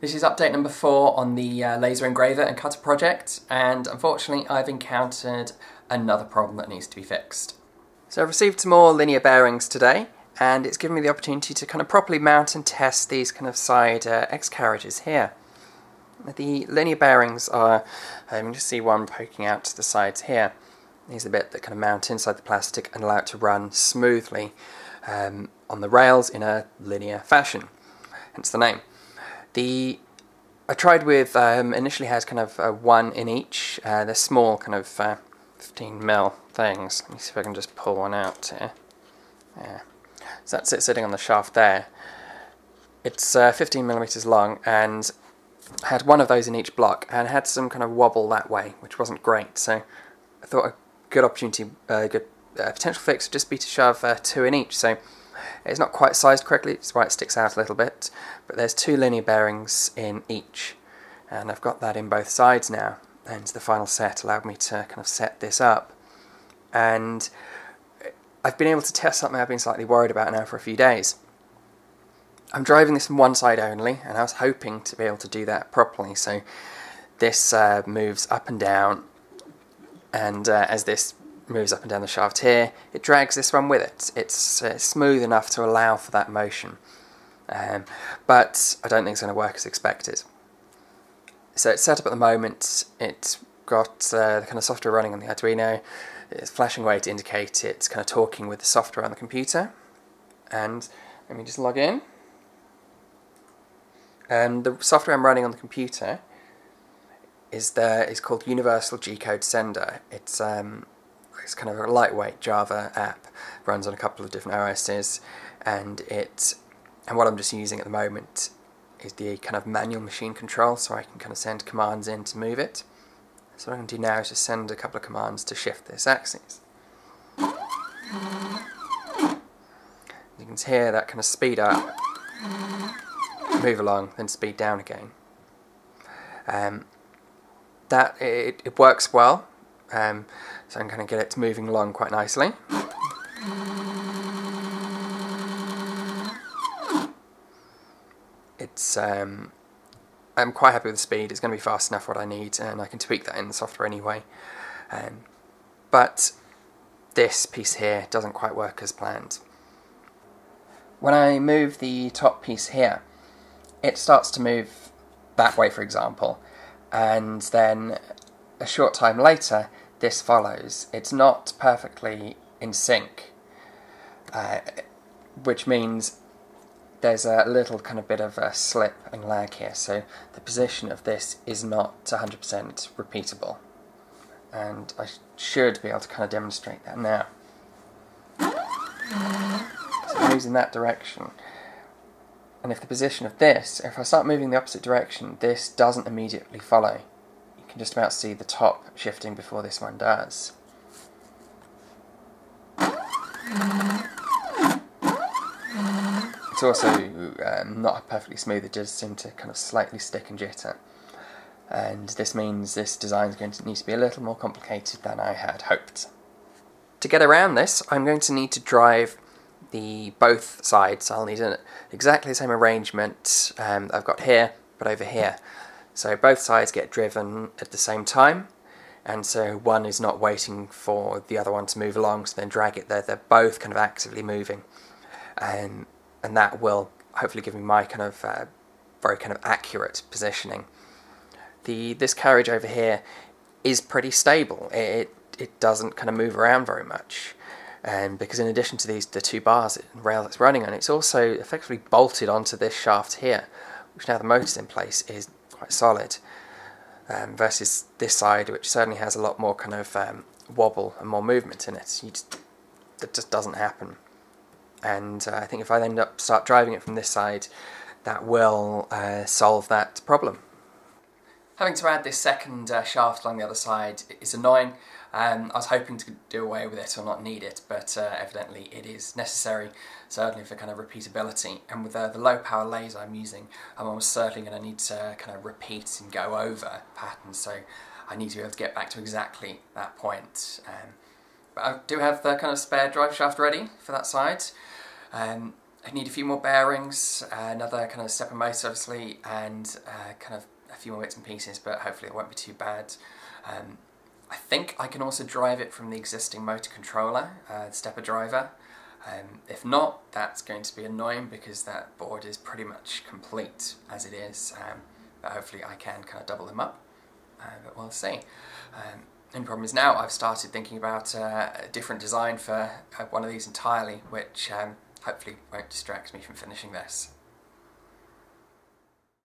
This is update number four on the uh, laser engraver and cutter project, and unfortunately I've encountered another problem that needs to be fixed. So I've received some more linear bearings today, and it's given me the opportunity to kind of properly mount and test these kind of side uh, X carriages here. The linear bearings are, um, you can just see one poking out to the sides here. These are the bit that kind of mount inside the plastic and allow it to run smoothly um, on the rails in a linear fashion, hence the name. The I tried with um, initially has kind of uh, one in each. Uh, they're small, kind of uh, 15 mil things. Let me see if I can just pull one out here. Yeah, so that's it sitting on the shaft there. It's uh, 15 millimeters long and had one of those in each block and had some kind of wobble that way, which wasn't great. So I thought a good opportunity, a uh, good uh, potential fix would just be to shove two in each. So it's not quite sized correctly, that's why it sticks out a little bit, but there's two linear bearings in each, and I've got that in both sides now, and the final set allowed me to kind of set this up. And I've been able to test something I've been slightly worried about now for a few days. I'm driving this from one side only, and I was hoping to be able to do that properly, so this uh, moves up and down, and uh, as this moves up and down the shaft here, it drags this one with it. It's uh, smooth enough to allow for that motion. Um, but I don't think it's going to work as expected. So it's set up at the moment, it's got uh, the kind of software running on the Arduino, it's flashing away to indicate it's kind of talking with the software on the computer. And let me just log in. And the software I'm running on the computer is there is called Universal G Code Sender. It's um, it's kind of a lightweight Java app, runs on a couple of different OSs, and it and what I'm just using at the moment is the kind of manual machine control, so I can kind of send commands in to move it. So what I'm going to do now is just send a couple of commands to shift this axis. You can hear that kind of speed up, move along, then speed down again. Um, that it, it works well. Um, so I'm going to get it moving along quite nicely. It's um, I'm quite happy with the speed. It's going to be fast enough what I need, and I can tweak that in the software anyway. Um, but this piece here doesn't quite work as planned. When I move the top piece here, it starts to move that way, for example, and then a short time later, this follows. It's not perfectly in sync, uh, which means there's a little kind of bit of a slip and lag here, so the position of this is not 100% repeatable. And I should be able to kind of demonstrate that now. So it moves in that direction. And if the position of this, if I start moving the opposite direction, this doesn't immediately follow can just about see the top shifting before this one does. It's also um, not perfectly smooth, it does seem to kind of slightly stick and jitter. And this means this design is going to need to be a little more complicated than I had hoped. To get around this, I'm going to need to drive the both sides. I'll need an, exactly the same arrangement um, I've got here, but over here. So both sides get driven at the same time, and so one is not waiting for the other one to move along, so then drag it there. They're both kind of actively moving, and and that will hopefully give me my kind of uh, very kind of accurate positioning. The this carriage over here is pretty stable. It it doesn't kind of move around very much. And because in addition to these the two bars and rail that's running on, it's also effectively bolted onto this shaft here, which now the motor's in place is quite solid. Um, versus this side, which certainly has a lot more kind of um, wobble and more movement in it. You just, that just doesn't happen. And uh, I think if I end up start driving it from this side, that will uh, solve that problem. Having to add this second uh, shaft along the other side is annoying. Um, I was hoping to do away with it or not need it, but uh, evidently it is necessary, certainly for kind of repeatability. And with uh, the low power laser I'm using, I'm almost certainly going to need to kind of repeat and go over patterns, so I need to be able to get back to exactly that point. Um, but I do have the kind of spare drive shaft ready for that side. Um, I need a few more bearings, uh, another kind of stepper motor obviously, and uh, kind of a few more bits and pieces, but hopefully it won't be too bad. Um, I think I can also drive it from the existing motor controller, uh, stepper driver. Um, if not, that's going to be annoying because that board is pretty much complete as it is, um, but hopefully I can kind of double them up, uh, but we'll see. Um, and the problem is now I've started thinking about uh, a different design for uh, one of these entirely, which um, hopefully won't distract me from finishing this.